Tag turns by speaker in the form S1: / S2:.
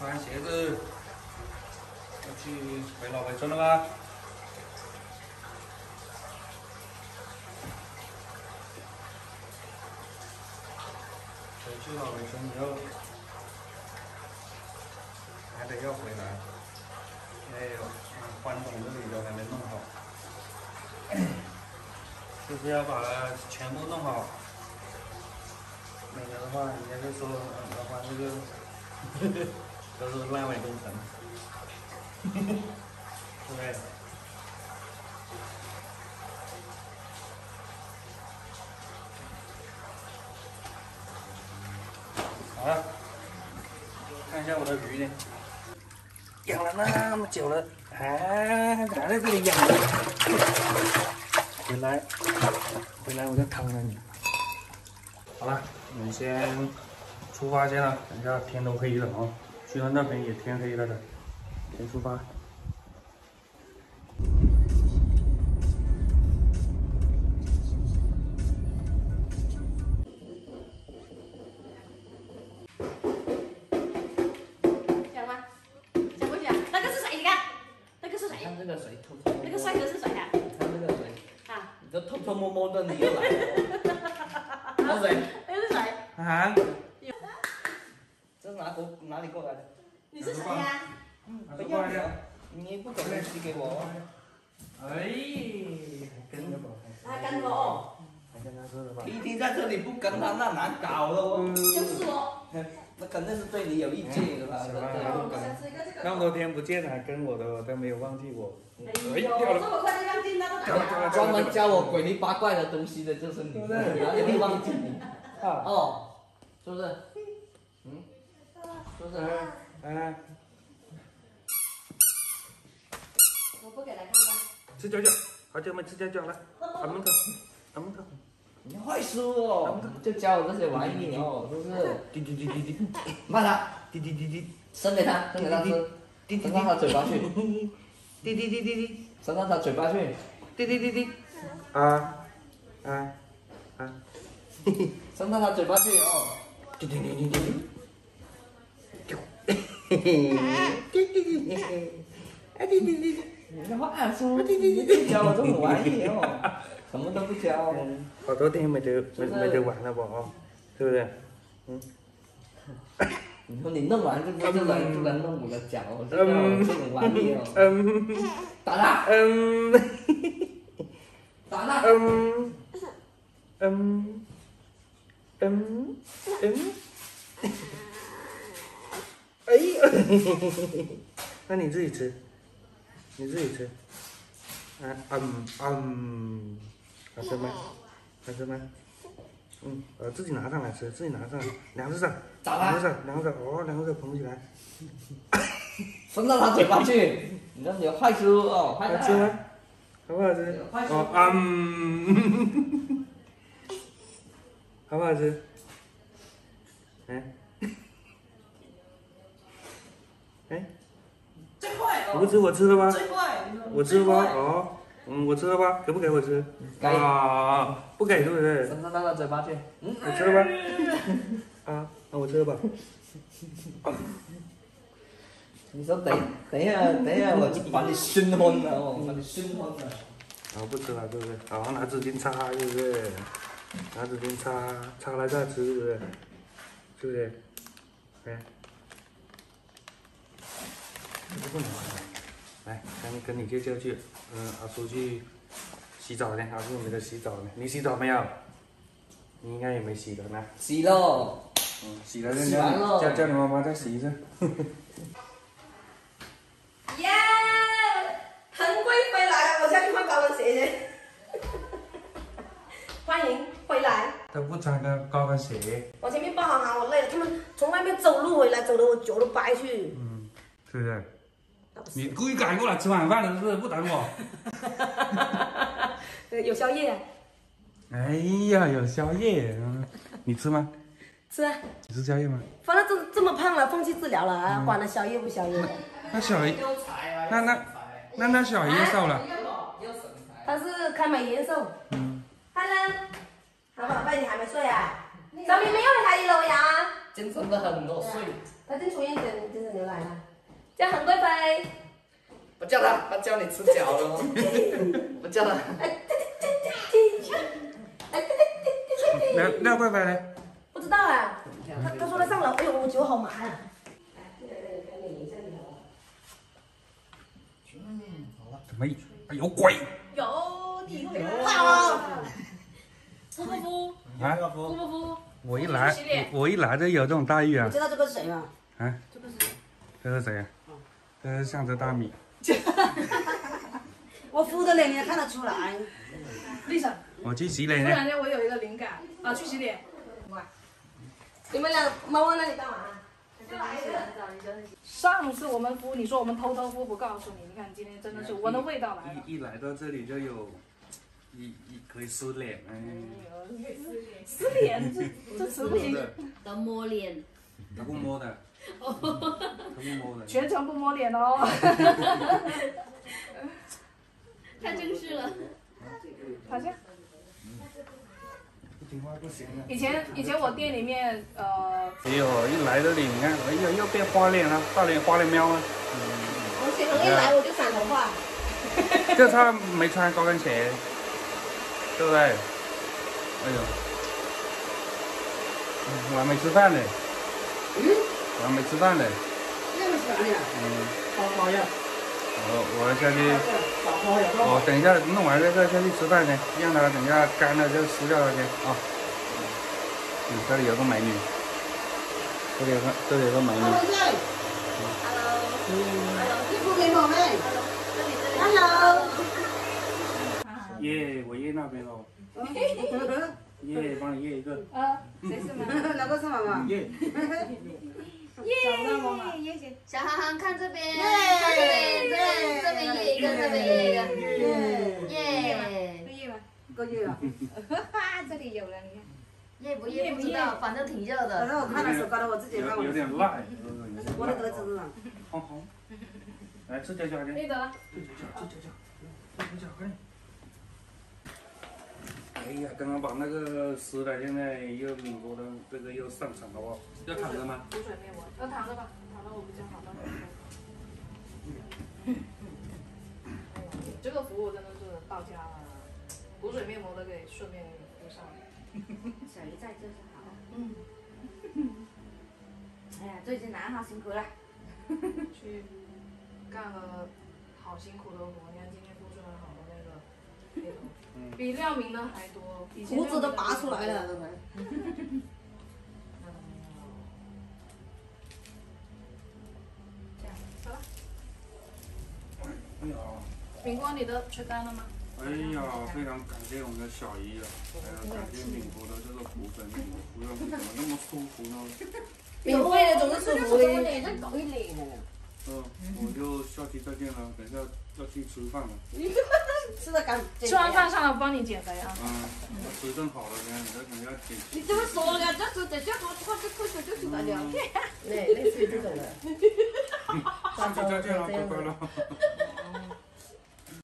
S1: 穿鞋子，要去回老北村了吗？回去老北村以后，还得要回来，还有换筒这里都还没弄好，就是要把它全部弄好。那个的话，人家就说老板这个都是烂尾工程，对 不对？好了，看一下我的鱼呢，养了那么久了，还还在这里养着。回来，回来我就坑了你。好了，我们先出发先了，等一下天都黑了啊，去到那边也天黑了的，先出发。
S2: 讲吗？那个是谁？你看，那个是谁？
S3: 看这个谁偷偷摸摸，
S2: 那个帅哥是谁啊？
S3: 看这个谁，
S2: 啊，
S3: 你这偷偷摸摸的你又来了，那谁？
S2: 那是谁？
S1: 啊，
S3: 哪国哪里过来的？
S2: 你是谁呀？
S3: 不要了，你不给东西给我，
S1: 哎，还跟着吧，
S2: 他跟我哦，
S1: 还跟他说的吧？
S3: 一天在这里不跟他那难搞了哦，
S2: 就是我。
S3: 那肯定是对你有意见的啦。
S1: 那么多天不见，还跟我的，都没有忘记我。
S2: 哎呦，这么快就忘记那个
S3: 专门教我鬼里八怪的东西的就是你，哪里会忘记你？
S1: 啊，
S3: 哦，是不是？嗯，是不是？
S1: 啊，
S2: 我不给他看吧。
S1: 吃饺饺，好久没吃饺饺了，俺们头，俺们头，
S3: 你坏书哦，就教我这些玩意哦，是不是？
S1: 滴滴滴滴滴，
S3: 骂他，
S1: 滴滴滴滴，
S3: 伸给他，伸给他吃，
S1: 滴滴
S3: 伸到他嘴巴去，
S1: 滴滴滴滴滴，
S3: 伸到他嘴巴去，
S1: 滴滴滴滴，啊啊啊，
S3: 伸到他嘴巴去哦。
S1: 滴滴滴滴滴，嘿嘿，滴滴滴滴，哎滴滴滴滴。
S3: 你坏书，你就教我这种玩意哦，什么都不教。
S1: 好多天没得没没得玩了吧？哦，是不是？
S3: 你说你弄完就就能就能弄我的脚，这种这种玩意哦，
S1: 嗯
S3: 打他，
S1: 嗯
S3: 打他。
S1: 嗯嗯嗯嗯，哎呦，那你自己吃，你自己吃。啊嗯嗯，好吃吗？好吃吗？嗯，呃，自己拿上来吃，自己拿上来，两只手，两只手，两只手，哦，两只手捧起来，
S3: 伸到他嘴巴去。你说你坏书哦，坏
S1: 好吃吗？好不好吃？哦，嗯，好不好吃？哎，哎，你不吃我吃了吗？我吃了吗？哦，嗯，我吃了吗？给不给我吃？
S3: 给
S1: 啊，不给是不是？
S3: 伸到他嘴巴去。嗯，
S1: 我吃了吧？啊，那我吃了吧？
S3: 你说等等一下，等一下，我就把你熏昏了哦，把你熏昏了。
S1: 啊，不吃了，是不是？啊，拿纸巾擦，是不是？拿纸巾擦，擦了再吃，是不是？是不是？哎，这不能玩。来，赶紧跟你舅舅去，嗯，阿叔去洗澡呢。阿叔没得洗澡呢，你洗澡没有？你应该也没洗的呢。
S3: 洗了，
S1: 嗯，洗了再
S3: 洗
S1: 叫
S3: 完了
S1: 叫叫你妈妈再洗一次。
S2: 耶！腾贵回来了，我下去换高跟鞋去。欢迎回来，
S1: 他不穿个高跟鞋，
S2: 我前面抱好好，我累了。他们从外面走路回来，走的我脚都掰去。
S1: 嗯，是不是？你故意赶过来吃晚饭的，是不是？不等我。
S2: 呃 有宵夜、啊，
S1: 哎呀，有宵夜，嗯，你吃吗？
S2: 吃啊。
S1: 你吃宵夜吗？
S2: 反正这这么胖了，放弃治疗了啊，管他宵夜不宵夜。
S1: 那小姨，那那那那小姨瘦了，
S3: 有身材。
S2: 他是开美颜瘦。
S1: 嗯，
S2: 嗨了，好宝贝，你还没睡啊？小明没有来一楼呀？
S3: 这精神的很多，睡。
S2: 他正抽烟点精神牛奶啊。叫韩贵妃，
S3: 不叫他，他叫你吃饺了哦。不叫他。
S1: 那那贵妃呢？
S2: 不知道啊。他他说他上楼，哎呦，我脚好麻呀。
S1: 怎么有鬼？
S2: 有你会
S4: 好，敷不敷？
S1: 啊！
S4: 敷不敷？
S1: 我一来，我一来就有这种待遇啊！
S4: 知道这个是谁吗？
S1: 啊，
S4: 这个是谁？
S1: 这是谁啊？这是向泽大米。
S4: 我敷的脸你也看得出来。
S5: 丽莎，
S1: 我去洗脸突。
S5: 然间我有一个灵感啊，去洗脸。
S2: 你们俩猫往那里干嘛？
S5: 上次我们敷，你说我们偷偷敷，不告诉你。你看今天真的是闻的味道来了。
S1: 一一来到这里就有，一一可以撕脸，哎，
S5: 撕脸，撕脸这这词不行，
S1: 真的，
S6: 的摸脸，
S1: 他不摸的，他不摸的。
S5: 全程不摸脸哦。
S6: 太正式了。
S5: 好像
S1: 不听话不行啊！
S5: 以前以前我店里面呃，
S1: 哎呦，一来这里你看，哎呦又变花脸了，大脸花脸喵了。
S2: 我雪恒一来我就散头发。
S1: 就他没穿高跟鞋，对不对？哎呦，嗯我还没吃饭呢，我还没吃饭呢。
S4: 那么喜欢的，
S1: 嗯，
S4: 好好呀，
S1: 我我下去，
S4: 好好呀，
S1: 我等一下弄完这个下去吃饭呢，让它等一下干了就撕掉它去。啊。嗯，这里有个美女，这里有个这里有个美女。
S2: ，Hello，
S4: 衣服给我们，Hello，
S1: 耶，我耶那边喽，耶，帮你耶一个，
S5: 啊，谁是妈？
S4: 哪个是妈妈？
S1: 耶。
S5: 找不到妈妈。
S6: 小航航看这边，看这边，这边这边耶一个，这边耶一个，耶
S5: 可以吗？
S4: 够热了，
S5: 这里有了，你看。
S6: 耶不耶不知道，反正挺热
S4: 反
S6: 的。
S4: 正我看了手高的，我自己看我
S1: 有有点辣，
S4: 我的儿子呢？
S1: 好好，来吃脚脚去，
S5: 可以得了。
S1: 吃饺饺，吃饺饺，吃饺饺，快点。哎呀，刚刚把那个湿了，现在又敏波的这个又上场了哦。要躺着吗？
S5: 补水面膜，要，躺着吧，躺着我比较好的。这个服务真的是到家了，补水面膜都给顺便敷上。
S2: 小姨在就是好。
S5: 嗯，
S2: 哎呀，最近男孩辛苦了。
S5: 去干了好辛苦的活，你看今天敷出很好比廖明的还多。
S4: 胡子都拔出来了，都快。
S5: 好了，
S1: 哎呀，
S5: 敏光，你的吹干了吗？
S1: 哎呀，非常感谢我们的小姨啊，还有感谢敏波的这个补水面膜，敷上去怎么那么舒服呢？
S4: 免费的总是舒服的。
S2: 脸上搞一脸的。
S1: 嗯，我就下期再见了，等一下要去吃饭了。
S4: 吃的干。
S5: 吃完饭上来帮你减肥啊。
S1: 嗯，我吃正好了，等下你再等一下减。
S2: 你怎么说了？这是这叫多快就快手就出来聊天。
S3: 类类似于这种的。
S1: 下期再见了，拜拜了。